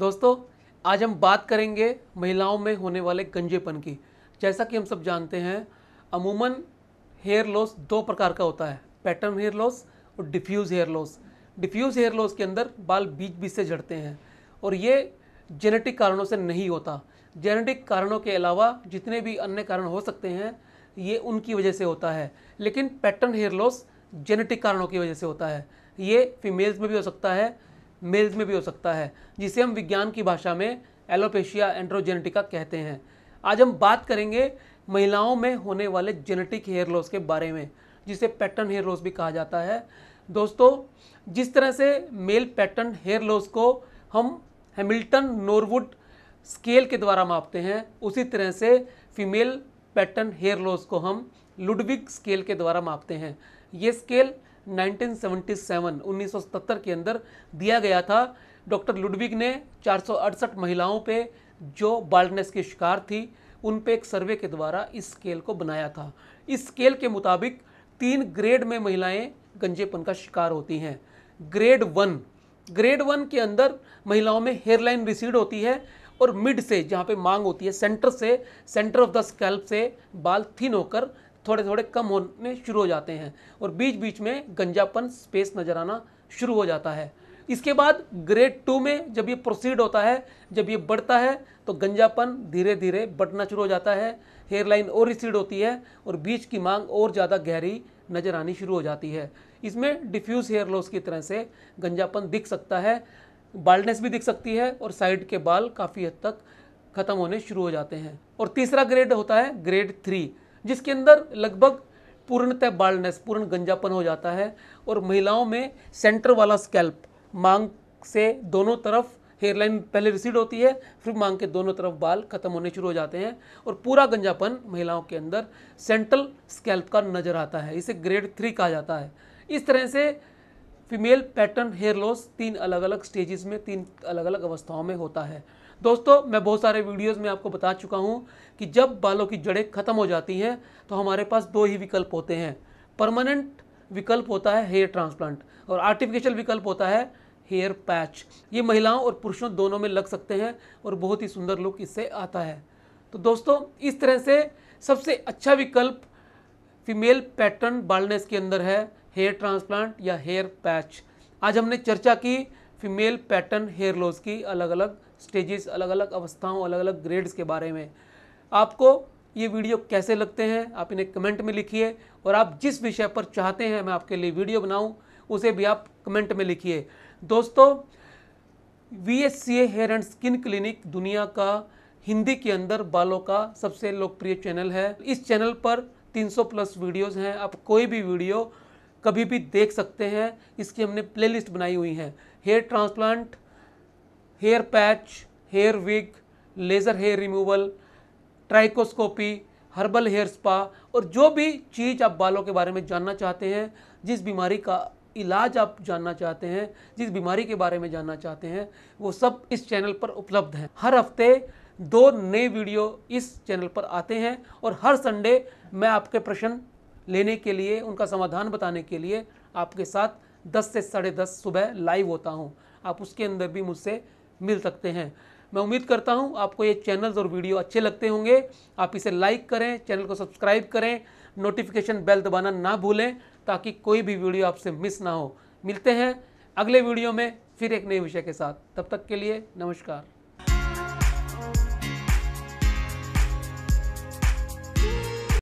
दोस्तों, आज हम बात करेंगे महिलाओं में होने वाले गंजेपन की। जैसा कि हम सब जानते हैं, अमूमन हेयर लॉस दो प्रकार का होता है पैटर्न हेयर लॉस और diffuse hair loss diffuse hair loss के अंदर बाल बीच बीच से झड़ते हैं और ये जेनेटिक कारणों से नहीं होता। जेनेटिक कारणों के अलावा जितने भी अन्य कारण हो सकते हैं, ये उनकी वजह से होता है। लेकिन पैटर्न हेयर लॉस जेनेटिक कारणों की वजह से होता है। ये फीमेल्स में भी हो सकता है मेल्स में भी हो सकता है, जिसे हम विज्ञान की भाषा में एलोपेशिया एंड्रोजेनेटिका कहते हैं। आज हम बात करेंगे महिलाओं में होने वाले जेनेटिक हेयर लॉस के बारे में, जिसे पैटर्न हेयर लॉस भी कहा जाता है। दोस्तों, जिस तरह से मेल पैटर्न हेयर लॉस को हम हैमिल्टन नोरवुड स्केल के द्वारा मापते हैं, उसी तरह से फीमेल पैटर्न हेयर लॉस को हम लुडविग स्केल के द्वारा मापते हैं। ये स्केल 1977 1977 के अंदर दिया गया था। डॉक्टर लुडविग ने चार सौ अड़सठ महिलाओं पे जो बाल्डनेस की शिकार थी, उन पे एक सर्वे के द्वारा इस स्केल को बनाया था। इस स्केल के मुताबिक तीन ग्रेड में महिलाएँ गंजेपन का शिकार होती हैं। ग्रेड वन ग्रेड वन के अंदर महिलाओं में हेयरलाइन रिसीड होती है और मिड से, जहाँ पे मांग होती है सेंटर से सेंटर ऑफ़ द स्कैल्प से बाल थिन होकर थोड़े थोड़े कम होने शुरू हो जाते हैं और बीच बीच में गंजापन स्पेस नज़र आना शुरू हो जाता है। इसके बाद ग्रेड टू में जब ये प्रोसीड होता है, जब ये बढ़ता है तो गंजापन धीरे धीरे बढ़ना शुरू हो जाता है हेयर लाइन और रिसीड होती है और बीच की मांग और ज़्यादा गहरी नज़र आनी शुरू हो जाती है। इसमें डिफ्यूज़ हेयर लॉस की तरह से गंजापन दिख सकता है बाल्डनेस भी दिख सकती है और साइड के बाल काफ़ी हद तक ख़त्म होने शुरू हो जाते हैं। और तीसरा ग्रेड होता है ग्रेड थ्री जिसके अंदर लगभग पूर्णतः बाल्डनेस पूर्ण गंजापन हो जाता है और महिलाओं में सेंटर वाला स्कैल्प मांग से दोनों तरफ़ हेयरलाइन पहले रिसीड होती है, फिर मांग के दोनों तरफ़ बाल खत्म होने शुरू हो जाते हैं और पूरा गंजापन महिलाओं के अंदर सेंट्रल स्कैल्प का नज़र आता है। इसे ग्रेड थ्री कहा जाता है। इस तरह से फीमेल पैटर्न हेयर लॉस तीन अलग अलग स्टेजेस में, तीन अलग अलग अवस्थाओं में होता है। दोस्तों, मैं बहुत सारे वीडियोस में आपको बता चुका हूँ कि जब बालों की जड़ें ख़त्म हो जाती हैं तो हमारे पास दो ही विकल्प होते हैं। परमानेंट विकल्प होता है हेयर ट्रांसप्लांट और आर्टिफिशियल विकल्प होता है हेयर पैच ये महिलाओं और पुरुषों दोनों में लग सकते हैं और बहुत ही सुंदर लुक इससे आता है। तो दोस्तों, इस तरह से सबसे अच्छा विकल्प फीमेल पैटर्न बालनेस के अंदर है हेयर ट्रांसप्लांट या हेयर पैच आज हमने चर्चा की फीमेल पैटर्न हेयर लॉस की अलग अलग स्टेजेस अलग अलग अवस्थाओं अलग अलग ग्रेड्स के बारे में। आपको ये वीडियो कैसे लगते हैं, आप इन्हें कमेंट में लिखिए और आप जिस विषय पर चाहते हैं, मैं आपके लिए वीडियो बनाऊँ, उसे भी आप कमेंट में लिखिए। दोस्तों, V S C hair and skin clinic दुनिया का हिंदी के अंदर बालों का सबसे लोकप्रिय चैनल है। इस चैनल पर 300 प्लस वीडियोस हैं। आप कोई भी वीडियो कभी भी देख सकते हैं। इसकी हमने प्लेलिस्ट बनाई हुई है। Hair transplant hair patch hair wig laser hair removal trichoscopy herbal hair spa और जो भी चीज़ आप बालों के बारे में जानना चाहते हैं, जिस बीमारी का इलाज आप जानना चाहते हैं, जिस बीमारी के बारे में जानना चाहते हैं, वो सब इस चैनल पर उपलब्ध हैं। हर हफ़्ते दो नए वीडियो इस चैनल पर आते हैं और हर संडे मैं आपके प्रश्न लेने के लिए, उनका समाधान बताने के लिए आपके साथ 10 से साढ़े दस सुबह लाइव होता हूँ। आप उसके अंदर भी मुझसे मिल सकते हैं। मैं उम्मीद करता हूँ आपको ये चैनल्स और वीडियो अच्छे लगते होंगे। आप इसे लाइक करें चैनल को सब्सक्राइब करें नोटिफिकेशन बेल दबाना ना भूलें ताकि कोई भी वीडियो आपसे मिस ना हो। मिलते हैं अगले वीडियो में फिर एक नए विषय के साथ। तब तक के लिए नमस्कार।